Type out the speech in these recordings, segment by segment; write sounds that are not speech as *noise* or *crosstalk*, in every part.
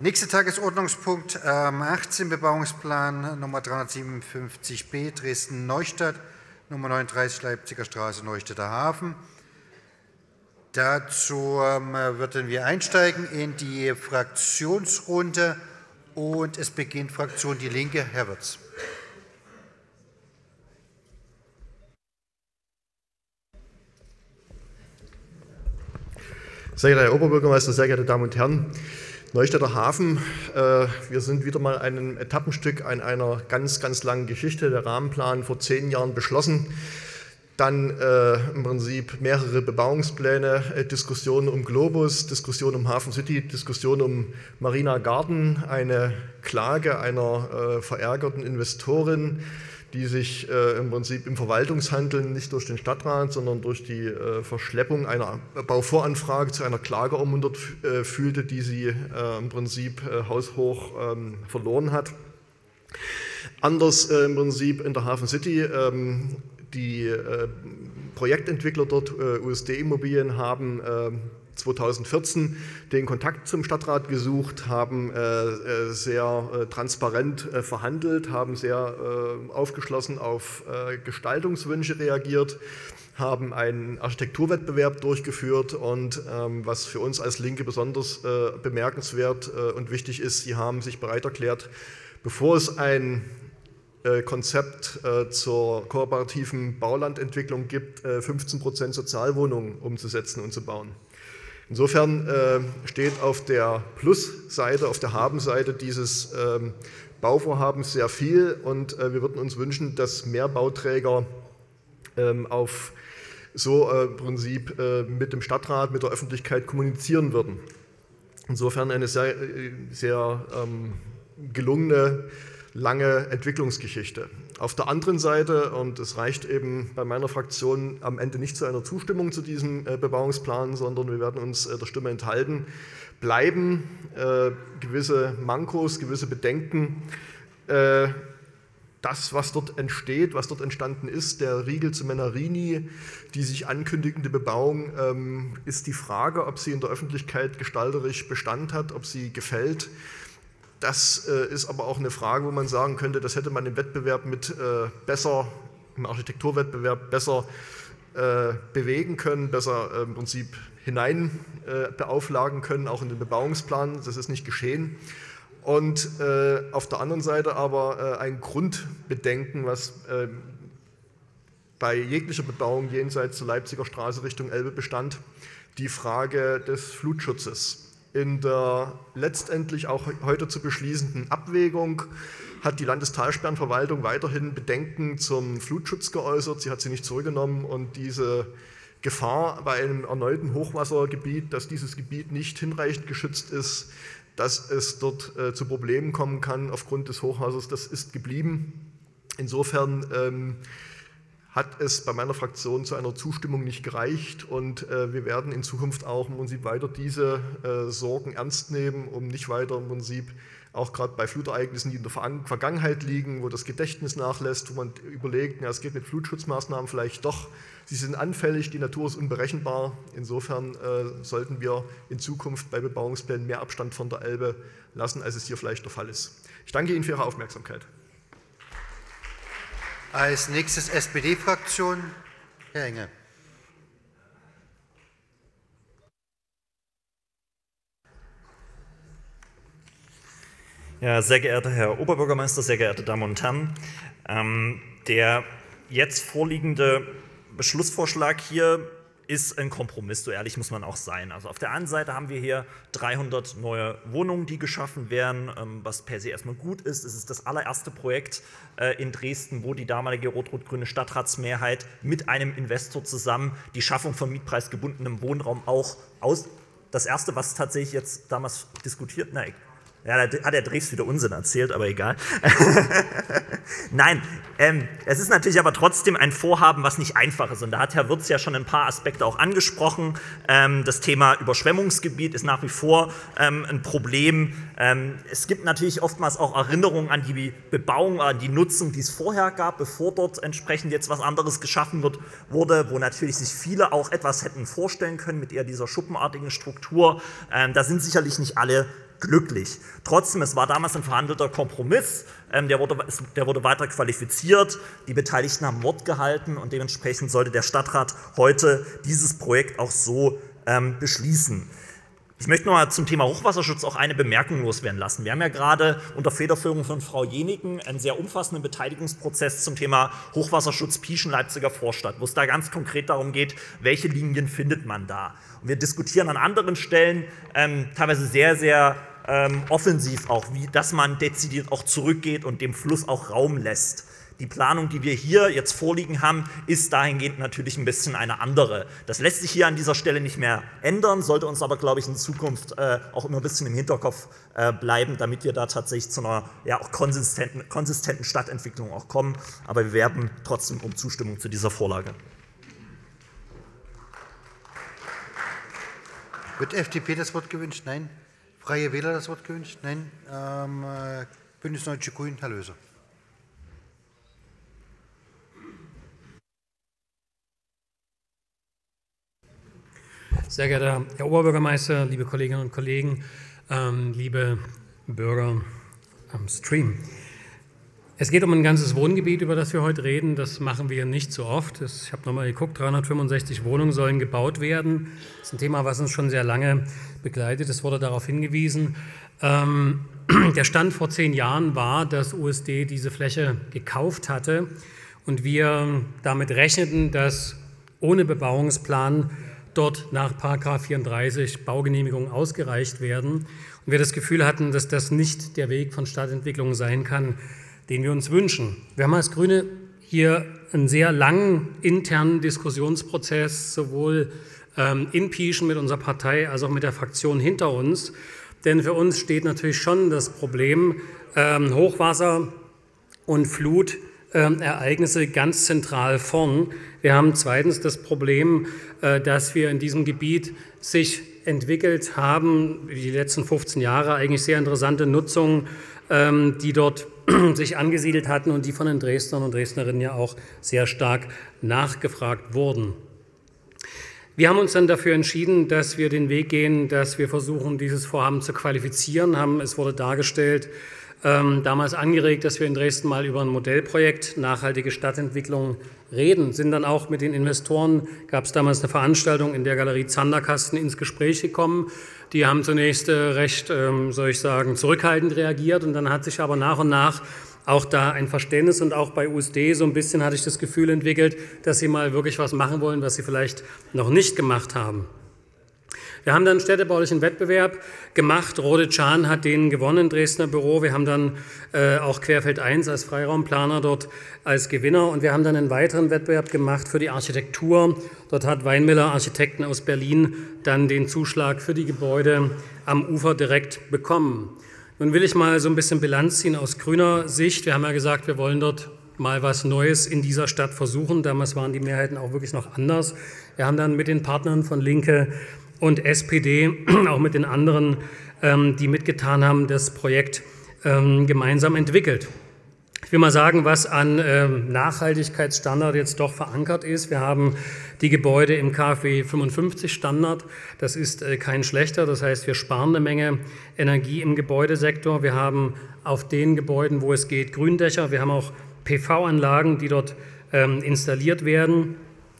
Nächster Tagesordnungspunkt ähm, 18 Bebauungsplan Nummer 357b Dresden-Neustadt, Nummer 39 Leipziger Straße, Neustädter Hafen. Dazu ähm, würden wir einsteigen in die Fraktionsrunde und es beginnt Fraktion Die Linke. Herr Wirz. Sehr geehrter Herr Oberbürgermeister, sehr geehrte Damen und Herren! Neustädter Hafen. Äh, wir sind wieder mal ein Etappenstück an einer ganz, ganz langen Geschichte. Der Rahmenplan vor zehn Jahren beschlossen. Dann äh, im Prinzip mehrere Bebauungspläne, äh, Diskussionen um Globus, Diskussionen um Hafen City, Diskussionen um Marina Garden, eine Klage einer äh, verärgerten Investorin, die sich äh, im Prinzip im Verwaltungshandeln nicht durch den Stadtrat, sondern durch die äh, Verschleppung einer Bauvoranfrage zu einer Klage ermuntert äh, fühlte, die sie äh, im Prinzip äh, haushoch ähm, verloren hat. Anders äh, im Prinzip in der Hafen City. Ähm, die Projektentwickler dort, USD Immobilien, haben 2014 den Kontakt zum Stadtrat gesucht, haben äh, äh, sehr äh, transparent verhandelt, haben sehr aufgeschlossen auf Gestaltungswünsche reagiert, haben einen Architekturwettbewerb durchgeführt und ähm, was für uns als Linke besonders bemerkenswert und wichtig ist, sie haben sich bereit erklärt, bevor es ein Konzept zur kooperativen Baulandentwicklung gibt, 15 Prozent Sozialwohnungen umzusetzen und zu bauen. Insofern äh, steht auf der Plusseite, auf der Habenseite dieses ähm, Bauvorhabens sehr viel und äh, wir würden uns wünschen, dass mehr Bauträger ähm, auf so äh, Prinzip mit dem Stadtrat, mit der Öffentlichkeit kommunizieren würden. Insofern eine sehr, sehr ähm, gelungene lange Entwicklungsgeschichte. Auf der anderen Seite, und es reicht eben bei meiner Fraktion am Ende nicht zu einer Zustimmung zu diesem äh, Bebauungsplan, sondern wir werden uns äh, der Stimme enthalten, bleiben äh, gewisse Mankos, gewisse Bedenken. Das, was dort entsteht, was dort entstanden ist, der Riegel zu Menarini, die sich ankündigende Bebauung, ähm, ist die Frage, ob sie in der Öffentlichkeit gestalterisch Bestand hat, ob sie gefällt. Das äh, ist aber auch eine Frage, wo man sagen könnte, das hätte man im Wettbewerb mit äh, besser, im Architekturwettbewerb besser äh, bewegen können, besser im Prinzip hinein beauflagen können, auch in den Bebauungsplan. Das ist nicht geschehen. Und auf der anderen Seite aber ein Grundbedenken, was bei jeglicher Bebauung jenseits der Leipziger Straße Richtung Elbe bestand, die Frage des Flutschutzes. In der letztendlich auch heute zu beschließenden Abwägung hat die Landestalsperrenverwaltung weiterhin Bedenken zum Flutschutz geäußert. Sie hat sie nicht zurückgenommen und diese Gefahr bei einem erneuten Hochwassergebiet, dass dieses Gebiet nicht hinreichend geschützt ist, dass es dort äh, zu Problemen kommen kann aufgrund des Hochwassers, das ist geblieben. Insofern ähm, hat es bei meiner Fraktion zu einer Zustimmung nicht gereicht und äh, wir werden in Zukunft auch im Prinzip weiter diese äh, Sorgen ernst nehmen, um nicht weiter im Prinzip auch gerade bei Flutereignissen, die in der Vergangenheit liegen, wo das Gedächtnis nachlässt, wo man überlegt, ja, es geht mit Flutschutzmaßnahmen vielleicht doch. Sie sind anfällig, die Natur ist unberechenbar. Insofern äh, sollten wir in Zukunft bei Bebauungsplänen mehr Abstand von der Elbe lassen, als es hier vielleicht der Fall ist. Ich danke Ihnen für Ihre Aufmerksamkeit. Als nächstes SPD-Fraktion, Herr Engel. Ja, sehr geehrter Herr Oberbürgermeister, sehr geehrte Damen und Herren, ähm, der jetzt vorliegende Beschlussvorschlag hier ist ein Kompromiss, so ehrlich muss man auch sein. Also auf der einen Seite haben wir hier 300 neue Wohnungen, die geschaffen werden, ähm, was per se erstmal gut ist. Es ist das allererste Projekt äh, in Dresden, wo die damalige rot-rot-grüne Stadtratsmehrheit mit einem Investor zusammen die Schaffung von mietpreisgebundenem Wohnraum auch aus. Das erste, was tatsächlich jetzt damals diskutiert, na, ja, da hat der Dres wieder Unsinn erzählt, aber egal. *laughs* Nein, ähm, es ist natürlich aber trotzdem ein Vorhaben, was nicht einfach ist. Und da hat Herr Wirz ja schon ein paar Aspekte auch angesprochen. Ähm, das Thema Überschwemmungsgebiet ist nach wie vor ähm, ein Problem. Ähm, es gibt natürlich oftmals auch Erinnerungen an die Bebauung, an die Nutzung, die es vorher gab, bevor dort entsprechend jetzt was anderes geschaffen wird, wurde, wo natürlich sich viele auch etwas hätten vorstellen können mit eher dieser schuppenartigen Struktur. Ähm, da sind sicherlich nicht alle glücklich. Trotzdem, es war damals ein verhandelter Kompromiss, ähm, der, wurde, der wurde weiter qualifiziert, die Beteiligten haben Wort gehalten und dementsprechend sollte der Stadtrat heute dieses Projekt auch so ähm, beschließen. Ich möchte noch mal zum Thema Hochwasserschutz auch eine Bemerkung loswerden lassen. Wir haben ja gerade unter Federführung von Frau Jeniken einen sehr umfassenden Beteiligungsprozess zum Thema Hochwasserschutz Pieschen Leipziger Vorstadt, wo es da ganz konkret darum geht, welche Linien findet man da. Wir diskutieren an anderen Stellen ähm, teilweise sehr, sehr ähm, offensiv auch, wie, dass man dezidiert auch zurückgeht und dem Fluss auch Raum lässt. Die Planung, die wir hier jetzt vorliegen haben, ist dahingehend natürlich ein bisschen eine andere. Das lässt sich hier an dieser Stelle nicht mehr ändern, sollte uns aber, glaube ich, in Zukunft äh, auch immer ein bisschen im Hinterkopf äh, bleiben, damit wir da tatsächlich zu einer ja, auch konsistenten, konsistenten Stadtentwicklung auch kommen. Aber wir werben trotzdem um Zustimmung zu dieser Vorlage. Wird FDP das Wort gewünscht? Nein. Freie Wähler das Wort gewünscht? Nein. Ähm, äh, Bündnis Deutsche Grünen, Herr Löser. Sehr geehrter Herr Oberbürgermeister, liebe Kolleginnen und Kollegen, ähm, liebe Bürger am Stream. Es geht um ein ganzes Wohngebiet, über das wir heute reden. Das machen wir nicht so oft. Ich habe nochmal geguckt, 365 Wohnungen sollen gebaut werden. Das ist ein Thema, was uns schon sehr lange begleitet. Es wurde darauf hingewiesen. Ähm, *clears throat* der Stand vor zehn Jahren war, dass USD diese Fläche gekauft hatte und wir damit rechneten, dass ohne Bebauungsplan dort nach 34 Baugenehmigungen ausgereicht werden und wir das Gefühl hatten, dass das nicht der Weg von Stadtentwicklung sein kann, den wir uns wünschen. Wir haben als Grüne hier einen sehr langen internen Diskussionsprozess, sowohl ähm, in Pieschen mit unserer Partei als auch mit der Fraktion hinter uns. Denn für uns steht natürlich schon das Problem ähm, Hochwasser und Flut ähm, Ereignisse ganz zentral vorn. Wir haben zweitens das Problem, äh, dass wir in diesem Gebiet sich entwickelt haben, die letzten 15 Jahre eigentlich sehr interessante Nutzungen, ähm, die dort *clears throat* sich angesiedelt hatten und die von den Dresdnern und Dresdnerinnen ja auch sehr stark nachgefragt wurden. Wir haben uns dann dafür entschieden, dass wir den Weg gehen, dass wir versuchen, dieses Vorhaben zu qualifizieren. Haben, es wurde dargestellt, ähm, damals angeregt, dass wir in Dresden mal über ein Modellprojekt nachhaltige Stadtentwicklung reden. Sind dann auch mit den Investoren, gab es damals eine Veranstaltung in der Galerie Zanderkasten ins Gespräch gekommen. Die haben zunächst äh, recht, ähm, soll ich sagen, zurückhaltend reagiert und dann hat sich aber nach und nach auch da ein Verständnis und auch bei USD so ein bisschen hatte ich das Gefühl entwickelt, dass sie mal wirklich was machen wollen, was sie vielleicht noch nicht gemacht haben. Wir haben dann einen städtebaulichen Wettbewerb gemacht. Rode Can hat den gewonnen, Dresdner Büro. Wir haben dann äh, auch Querfeld 1 als Freiraumplaner dort als Gewinner. Und wir haben dann einen weiteren Wettbewerb gemacht für die Architektur. Dort hat Weinmiller Architekten aus Berlin dann den Zuschlag für die Gebäude am Ufer direkt bekommen. Nun will ich mal so ein bisschen Bilanz ziehen aus grüner Sicht. Wir haben ja gesagt, wir wollen dort mal was Neues in dieser Stadt versuchen. Damals waren die Mehrheiten auch wirklich noch anders. Wir haben dann mit den Partnern von Linke und SPD, *clears throat* auch mit den anderen, ähm, die mitgetan haben, das Projekt ähm, gemeinsam entwickelt. Ich will mal sagen, was an ähm, Nachhaltigkeitsstandard jetzt doch verankert ist. Wir haben die Gebäude im KfW 55 Standard. Das ist äh, kein schlechter. Das heißt, wir sparen eine Menge Energie im Gebäudesektor. Wir haben auf den Gebäuden, wo es geht, Gründächer. Wir haben auch PV-Anlagen, die dort installiert werden.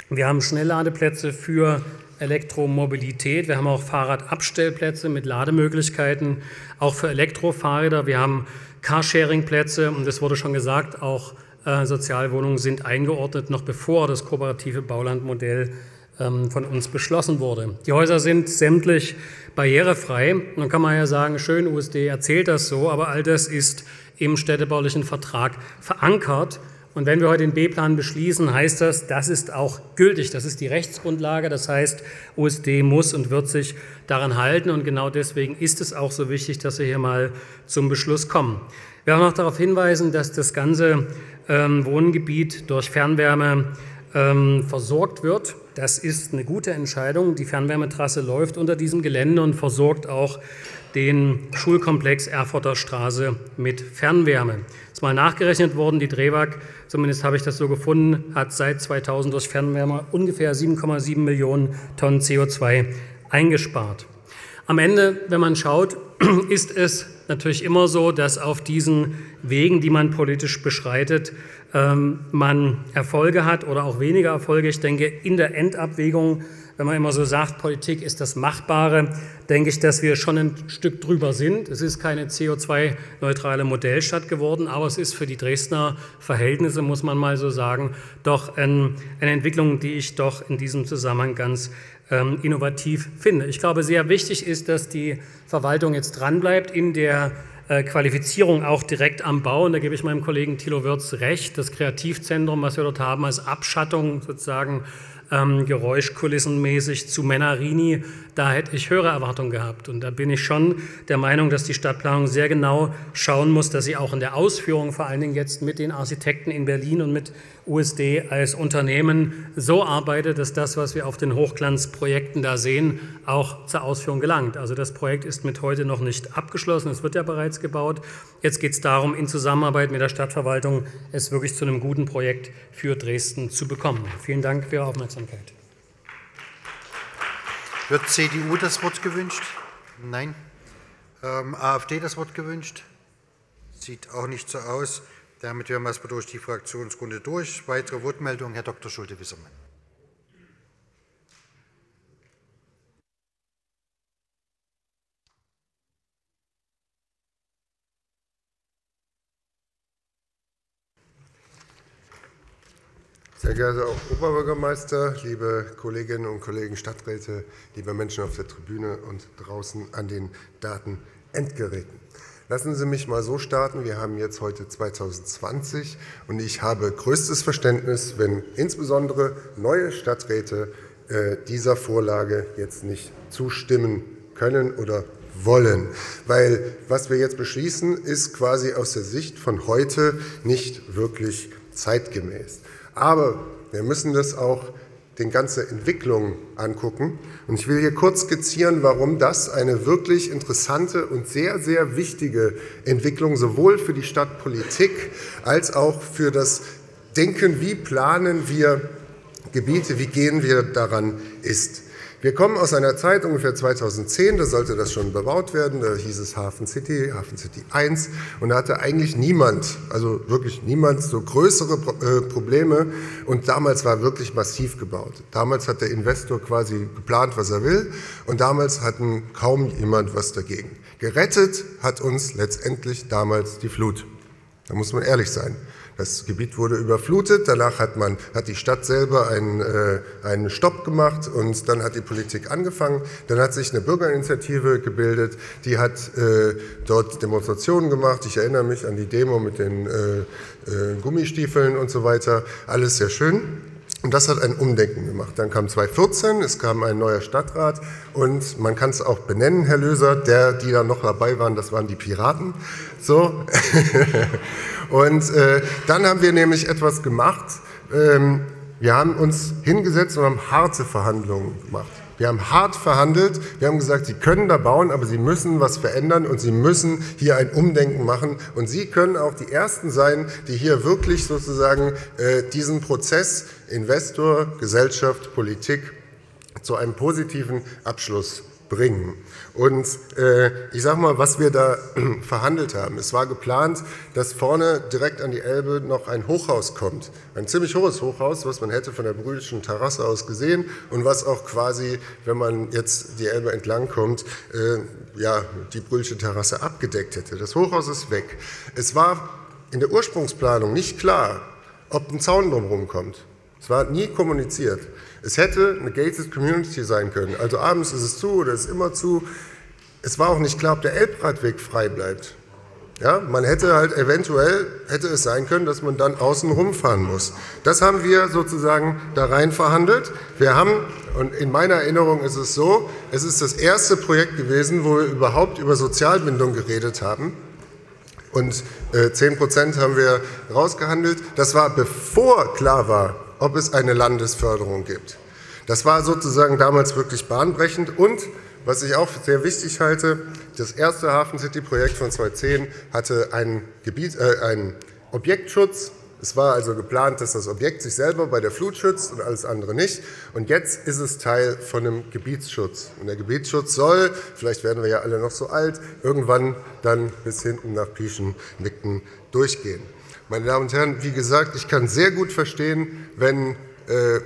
Wir haben Schnellladeplätze für Elektromobilität. Wir haben auch Fahrradabstellplätze mit Lademöglichkeiten, auch für Elektrofahrräder. Wir haben Carsharing-Plätze und es wurde schon gesagt, auch äh, Sozialwohnungen sind eingeordnet, noch bevor das kooperative Baulandmodell ähm, von uns beschlossen wurde. Die Häuser sind sämtlich barrierefrei. Dann kann man ja sagen, schön, USD erzählt das so, aber all das ist im städtebaulichen Vertrag verankert. Und wenn wir heute den B-Plan beschließen, heißt das, das ist auch gültig. Das ist die Rechtsgrundlage. Das heißt, USD muss und wird sich daran halten. Und genau deswegen ist es auch so wichtig, dass wir hier mal zum Beschluss kommen. Wir haben noch darauf hinweisen, dass das ganze ähm, Wohngebiet durch Fernwärme ähm, versorgt wird. Das ist eine gute Entscheidung. Die Fernwärmetrasse läuft unter diesem Gelände und versorgt auch den Schulkomplex Erfurter Straße mit Fernwärme. Ist mal nachgerechnet worden, die Drehwag, zumindest habe ich das so gefunden, hat seit 2000 durch Fernwärme ungefähr 7,7 Millionen Tonnen CO2 eingespart. Am Ende, wenn man schaut, *clears throat* ist es natürlich immer so, dass auf diesen Wegen, die man politisch beschreitet, ähm, man Erfolge hat oder auch weniger Erfolge. Ich denke, in der Endabwägung wenn man immer so sagt, Politik ist das Machbare, denke ich, dass wir schon ein Stück drüber sind. Es ist keine CO2-neutrale Modellstadt geworden, aber es ist für die Dresdner Verhältnisse, muss man mal so sagen, doch ein, eine Entwicklung, die ich doch in diesem Zusammenhang ganz ähm, innovativ finde. Ich glaube, sehr wichtig ist, dass die Verwaltung jetzt dranbleibt in der äh, Qualifizierung auch direkt am Bau. Und da gebe ich meinem Kollegen Thilo Wirz recht. Das Kreativzentrum, was wir dort haben, als Abschattung sozusagen ähm, geräuschkulissenmäßig zu Menarini, da hätte ich höhere Erwartungen gehabt. Und da bin ich schon der Meinung, dass die Stadtplanung sehr genau schauen muss, dass sie auch in der Ausführung, vor allen Dingen jetzt mit den Architekten in Berlin und mit USD als Unternehmen so arbeitet, dass das, was wir auf den Hochglanzprojekten da sehen, auch zur Ausführung gelangt. Also das Projekt ist mit heute noch nicht abgeschlossen, es wird ja bereits gebaut. Jetzt geht es darum, in Zusammenarbeit mit der Stadtverwaltung es wirklich zu einem guten Projekt für Dresden zu bekommen. Vielen Dank für Ihre Aufmerksamkeit. Wird CDU das Wort gewünscht? Nein. Ähm, AfD das Wort gewünscht? Sieht auch nicht so aus. Damit wären wir erstmal durch die Fraktionsrunde durch. Weitere Wortmeldungen, Herr Dr. Schulte-Wissermann. Sehr geehrter Oberbürgermeister, liebe Kolleginnen und Kollegen Stadträte, liebe Menschen auf der Tribüne und draußen an den Datenendgeräten. Lassen Sie mich mal so starten. Wir haben jetzt heute 2020 und ich habe größtes Verständnis, wenn insbesondere neue Stadträte äh, dieser Vorlage jetzt nicht zustimmen können oder wollen. Weil was wir jetzt beschließen, ist quasi aus der Sicht von heute nicht wirklich zeitgemäß. Aber wir müssen das auch den ganze Entwicklung angucken. Und ich will hier kurz skizzieren, warum das eine wirklich interessante und sehr, sehr wichtige Entwicklung sowohl für die Stadtpolitik als auch für das Denken, wie planen wir Gebiete, wie gehen wir daran ist. Wir kommen aus einer Zeit ungefähr 2010, da sollte das schon bebaut werden, da hieß es Hafen City, Hafen City 1 und da hatte eigentlich niemand, also wirklich niemand, so größere äh, Probleme und damals war wirklich massiv gebaut. Damals hat der Investor quasi geplant, was er will und damals hatten kaum jemand was dagegen. Gerettet hat uns letztendlich damals die Flut. Da muss man ehrlich sein. Das Gebiet wurde überflutet, danach hat, man, hat die Stadt selber einen, äh, einen Stopp gemacht und dann hat die Politik angefangen. Dann hat sich eine Bürgerinitiative gebildet, die hat äh, dort Demonstrationen gemacht. Ich erinnere mich an die Demo mit den äh, äh Gummistiefeln und so weiter. Alles sehr schön. Und das hat ein Umdenken gemacht. Dann kam 2014, es kam ein neuer Stadtrat und man kann es auch benennen, Herr Löser, der, die da noch dabei waren, das waren die Piraten. So. *laughs* und äh, dann haben wir nämlich etwas gemacht. Ähm, wir haben uns hingesetzt und haben harte Verhandlungen gemacht. Wir haben hart verhandelt. Wir haben gesagt, Sie können da bauen, aber Sie müssen was verändern und Sie müssen hier ein Umdenken machen. Und Sie können auch die Ersten sein, die hier wirklich sozusagen äh, diesen Prozess Investor, Gesellschaft, Politik zu einem positiven Abschluss bringen. Und äh, ich sage mal, was wir da *clears throat* verhandelt haben. Es war geplant, dass vorne direkt an die Elbe noch ein Hochhaus kommt. Ein ziemlich hohes Hochhaus, was man hätte von der Brühlischen Terrasse aus gesehen und was auch quasi, wenn man jetzt die Elbe entlang kommt, äh, ja, die Brühlsche Terrasse abgedeckt hätte. Das Hochhaus ist weg. Es war in der Ursprungsplanung nicht klar, ob ein Zaun drumherum kommt. Es war nie kommuniziert. Es hätte eine gated Community sein können. Also abends ist es zu oder ist immer zu. Es war auch nicht klar, ob der Elbradweg frei bleibt. Ja, man hätte halt eventuell, hätte es sein können, dass man dann außen rumfahren muss. Das haben wir sozusagen da rein verhandelt. Wir haben, und in meiner Erinnerung ist es so, es ist das erste Projekt gewesen, wo wir überhaupt über Sozialbindung geredet haben. Und äh, 10 Prozent haben wir rausgehandelt. Das war bevor klar war, ob es eine Landesförderung gibt. Das war sozusagen damals wirklich bahnbrechend und was ich auch sehr wichtig halte, das erste Hafen City Projekt von 2010 hatte einen, Gebiet, äh, einen Objektschutz Es war also geplant, dass das Objekt sich selber bei der Flut schützt und alles andere nicht. Und jetzt ist es Teil von einem Gebietsschutz. Und der Gebietsschutz soll, vielleicht werden wir ja alle noch so alt, irgendwann dann bis hinten nach Pieschen, Nicken durchgehen. Meine Damen und Herren, wie gesagt, ich kann sehr gut verstehen, wenn äh,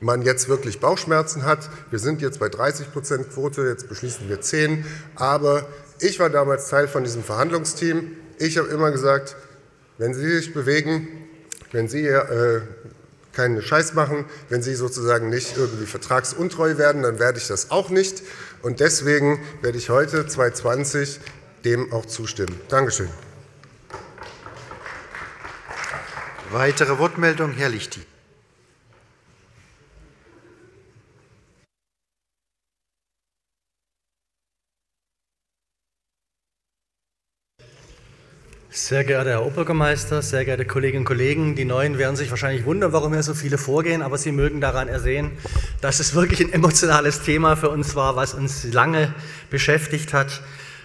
man jetzt wirklich Bauchschmerzen hat. Wir sind jetzt bei 30 Prozent Quote, jetzt beschließen wir 10. Aber ich war damals Teil von diesem Verhandlungsteam. Ich habe immer gesagt, wenn Sie sich bewegen, wenn Sie äh, keinen Scheiß machen, wenn Sie sozusagen nicht irgendwie vertragsuntreu werden, dann werde ich das auch nicht. Und deswegen werde ich heute 2020 dem auch zustimmen. Dankeschön. Weitere Wortmeldung, Herr Lichti. Sehr geehrter Herr Oberbürgermeister, sehr geehrte Kolleginnen und Kollegen, die Neuen werden sich wahrscheinlich wundern, warum hier so viele vorgehen, aber Sie mögen daran ersehen, dass es wirklich ein emotionales Thema für uns war, was uns lange beschäftigt hat.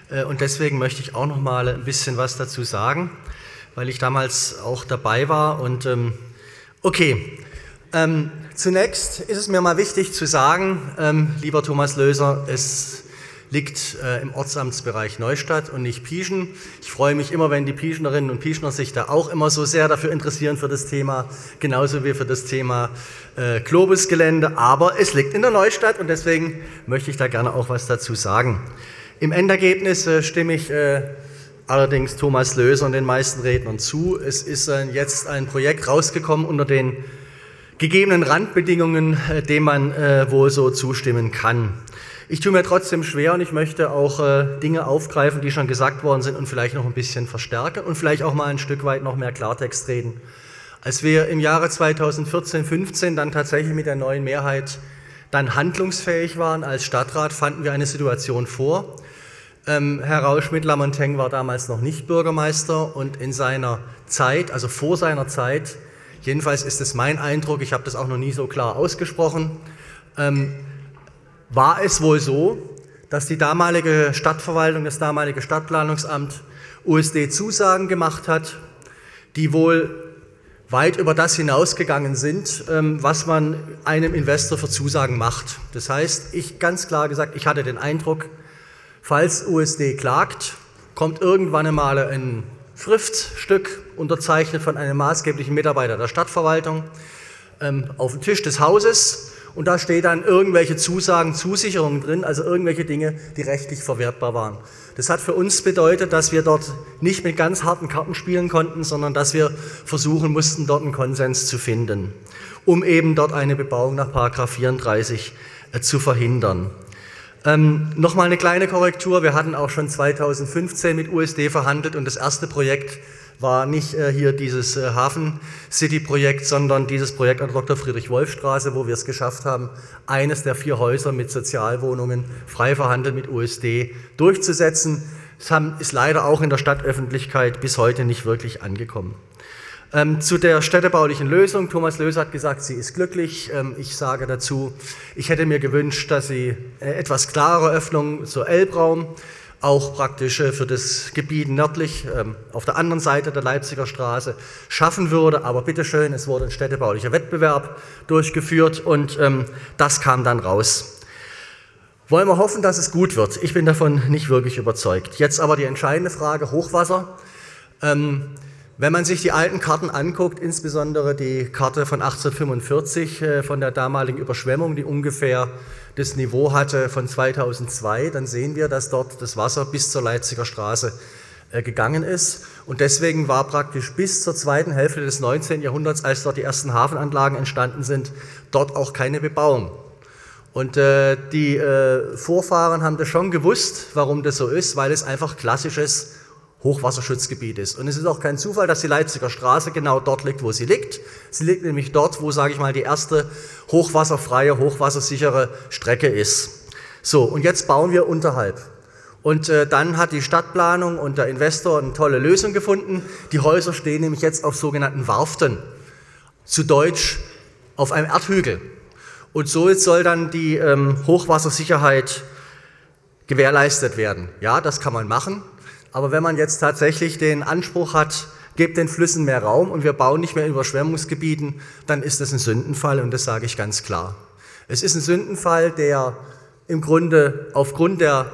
Äh, und deswegen möchte ich auch noch mal ein bisschen was dazu sagen, weil ich damals auch dabei war. Und ähm, okay, ähm, zunächst ist es mir mal wichtig zu sagen, ähm, lieber Thomas Löser, es liegt äh, im Ortsamtsbereich Neustadt und nicht Pieschen. Ich freue mich immer, wenn die Pieschnerinnen und Pieschner sich da auch immer so sehr dafür interessieren für das Thema, genauso wie für das Thema äh, Globusgelände. Aber es liegt in der Neustadt und deswegen möchte ich da gerne auch was dazu sagen. Im Endergebnis äh, stimme ich äh, allerdings Thomas Löser und den meisten Rednern zu. Es ist jetzt ein Projekt rausgekommen unter den gegebenen Randbedingungen, äh, dem man äh, wohl so zustimmen kann. Ich tue mir trotzdem schwer und ich möchte auch äh, Dinge aufgreifen, die schon gesagt worden sind und vielleicht noch ein bisschen verstärken und vielleicht auch mal ein Stück weit noch mehr Klartext reden. Als wir im Jahre 2014, 15 dann tatsächlich mit der neuen Mehrheit dann handlungsfähig waren als Stadtrat, fanden wir eine Situation vor. Ähm, Herr Rausch-Mittler-Monteng war damals noch nicht Bürgermeister und in seiner Zeit, also vor seiner Zeit, jedenfalls ist es mein Eindruck, ich habe das auch noch nie so klar ausgesprochen, ähm, war es wohl so, dass die damalige Stadtverwaltung, das damalige Stadtplanungsamt USD Zusagen gemacht hat, die wohl weit über das hinausgegangen sind, ähm, was man einem Investor für Zusagen macht. Das heißt, ich ganz klar gesagt, ich hatte den Eindruck, falls USD klagt, kommt irgendwann einmal ein Schriftstück unterzeichnet von einem maßgeblichen Mitarbeiter der Stadtverwaltung ähm, auf den Tisch des Hauses und da steht dann irgendwelche Zusagen, Zusicherungen drin, also irgendwelche Dinge, die rechtlich verwertbar waren. Das hat für uns bedeutet, dass wir dort nicht mit ganz harten Karten spielen konnten, sondern dass wir versuchen mussten, dort einen Konsens zu finden, um eben dort eine Bebauung nach 34 äh, zu verhindern. Ähm, Nochmal eine kleine Korrektur. Wir hatten auch schon 2015 mit USD verhandelt und das erste Projekt war nicht äh, hier dieses äh, Hafen City Projekt, sondern dieses Projekt an Dr. Friedrich Wolf Straße, wo wir es geschafft haben, eines der vier Häuser mit Sozialwohnungen frei verhandelt mit USD durchzusetzen. Es ist leider auch in der Stadtöffentlichkeit bis heute nicht wirklich angekommen. Ähm, zu der städtebaulichen Lösung. Thomas Löser hat gesagt, sie ist glücklich. Ähm, ich sage dazu, ich hätte mir gewünscht, dass sie äh, etwas klare Öffnung zur Elbraum auch praktisch äh, für das Gebiet nördlich ähm, auf der anderen Seite der Leipziger Straße schaffen würde. Aber bitteschön, es wurde ein städtebaulicher Wettbewerb durchgeführt und ähm, das kam dann raus. Wollen wir hoffen, dass es gut wird? Ich bin davon nicht wirklich überzeugt. Jetzt aber die entscheidende Frage, Hochwasser. Wenn man sich die alten Karten anguckt, insbesondere die Karte von 1845 äh, von der damaligen Überschwemmung, die ungefähr das Niveau hatte von 2002, dann sehen wir, dass dort das Wasser bis zur Leipziger Straße äh, gegangen ist. Und deswegen war praktisch bis zur zweiten Hälfte des 19. Jahrhunderts, als dort die ersten Hafenanlagen entstanden sind, dort auch keine Bebauung. Und äh, die Vorfahren haben das schon gewusst, warum das so ist, weil es einfach klassisches Hochwasserschutzgebiet ist. Und es ist auch kein Zufall, dass die Leipziger Straße genau dort liegt, wo sie liegt. Sie liegt nämlich dort, wo, sage ich mal, die erste hochwasserfreie, hochwassersichere Strecke ist. So, und jetzt bauen wir unterhalb. Und äh, dann hat die Stadtplanung und der Investor eine tolle Lösung gefunden. Die Häuser stehen nämlich jetzt auf sogenannten Warften. Zu Deutsch auf einem Erdhügel. Und so soll dann die ähm, Hochwassersicherheit gewährleistet werden. Ja, das kann man machen. Aber wenn man jetzt tatsächlich den Anspruch hat, gebt den Flüssen mehr Raum und wir bauen nicht mehr in Überschwemmungsgebieten, dann ist das ein Sündenfall und das sage ich ganz klar. Es ist ein Sündenfall, der im Grunde aufgrund der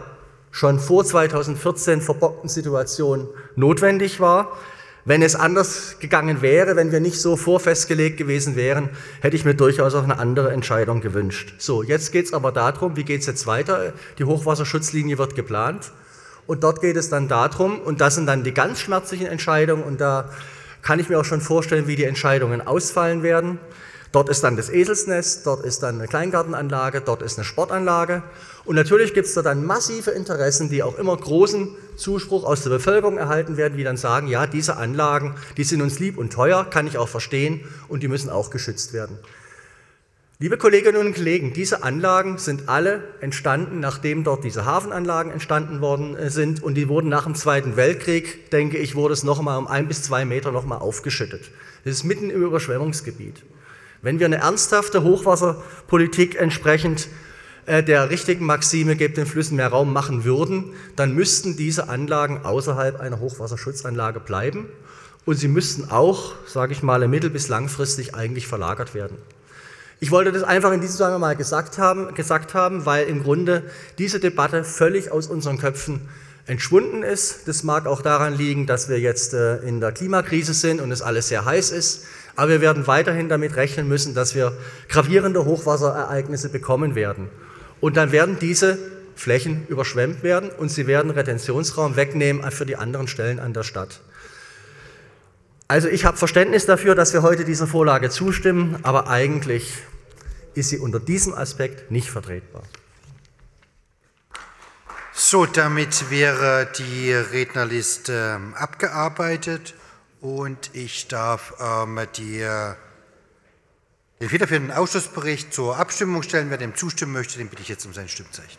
schon vor 2014 verbockten Situation notwendig war. Wenn es anders gegangen wäre, wenn wir nicht so vorfestgelegt gewesen wären, hätte ich mir durchaus auch eine andere Entscheidung gewünscht. So, jetzt geht es aber darum, wie geht es jetzt weiter? Die Hochwasserschutzlinie wird geplant. Und dort geht es dann darum, und das sind dann die ganz schmerzlichen Entscheidungen, und da kann ich mir auch schon vorstellen, wie die Entscheidungen ausfallen werden. Dort ist dann das Eselsnest, dort ist dann eine Kleingartenanlage, dort ist eine Sportanlage. Und natürlich gibt es da dann massive Interessen, die auch immer großen Zuspruch aus der Bevölkerung erhalten werden, die dann sagen, ja, diese Anlagen, die sind uns lieb und teuer, kann ich auch verstehen, und die müssen auch geschützt werden. Liebe Kolleginnen und Kollegen, diese Anlagen sind alle entstanden, nachdem dort diese Hafenanlagen entstanden worden äh, sind und die wurden nach dem Zweiten Weltkrieg, denke ich, wurde es noch einmal um ein bis zwei Meter noch mal aufgeschüttet. Das ist mitten im Überschwemmungsgebiet. Wenn wir eine ernsthafte Hochwasserpolitik entsprechend äh, der richtigen Maxime, gebt den Flüssen mehr Raum machen würden, dann müssten diese Anlagen außerhalb einer Hochwasserschutzanlage bleiben und sie müssten auch, sage ich mal, mittel- bis langfristig eigentlich verlagert werden. Ich wollte das einfach in diesem Zusammenhang mal gesagt haben, gesagt haben, weil im Grunde diese Debatte völlig aus unseren Köpfen entschwunden ist. Das mag auch daran liegen, dass wir jetzt äh, in der Klimakrise sind und es alles sehr heiß ist. Aber wir werden weiterhin damit rechnen müssen, dass wir gravierende Hochwasserereignisse bekommen werden. Und dann werden diese Flächen überschwemmt werden und sie werden Retentionsraum wegnehmen für die anderen Stellen an der Stadt. Also ich habe Verständnis dafür, dass wir heute dieser Vorlage zustimmen, aber eigentlich ist sie unter diesem Aspekt nicht vertretbar. So, damit wäre die Rednerliste ähm, abgearbeitet und ich darf ähm, die, den federführenden Ausschussbericht zur Abstimmung stellen. Wer dem zustimmen möchte, den bitte ich jetzt um sein Stimmzeichen.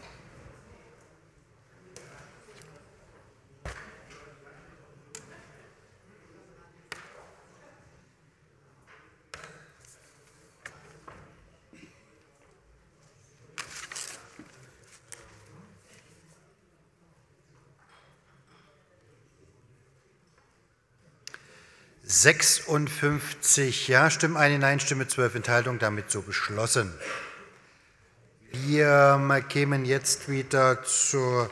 56 Ja-Stimmen, eine Nein-Stimme, 12 Enthaltungen, damit so beschlossen. Wir kämen jetzt wieder zu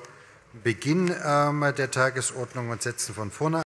Beginn ähm, der Tagesordnung und setzen von vorne